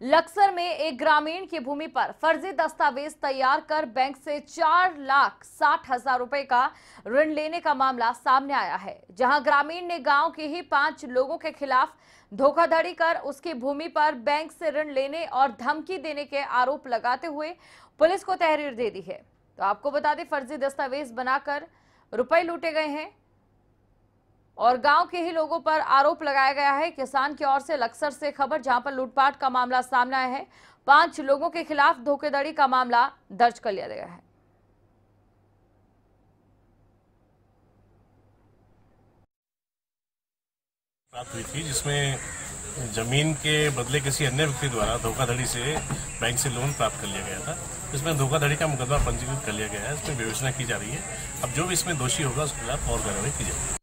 लक्सर में एक ग्रामीण की भूमि पर फर्जी दस्तावेज़ तैयार कर बैंक से चार लाख साठ हज़ार रुपए का ऋण लेने का मामला सामने आया है, जहाँ ग्रामीण ने गाँव के ही पाँच लोगों के खिलाफ धोखाधड़ी कर उसकी भूमि पर बैंक से ऋण लेने और धमकी देने के आरोप लगाते हुए पुलिस को तहरीर दे दी है। तो आपको बता दें, फर्जी दस्तावेज़ बनाकर रुपए लूटे गए हैं। और गाँव के ही लोगों पर आरोप लगाया गया है। किसान की ओर से लक्सर से खबर, जहाँ पर लूटपाट का मामला सामने आया है। पाँच लोगों के खिलाफ धोखेधड़ी का मामला दर्ज कर लिया गया है। प्राप्त हुई थी जिसमें ज़मीन के बदले किसी अन्य व्यक्ति द्वारा धोखाधड़ी से बैंक से लोन प्राप्त कर लिया गया था। इसमें धोखाधड़ी का मुकदमा पंजीकृत कर लिया गया है। इसमें विवेचना की जा रही है। अब जो भी इसमें दोषी होगा, उसके खिलाफ और कार्रवाई की जाएगी।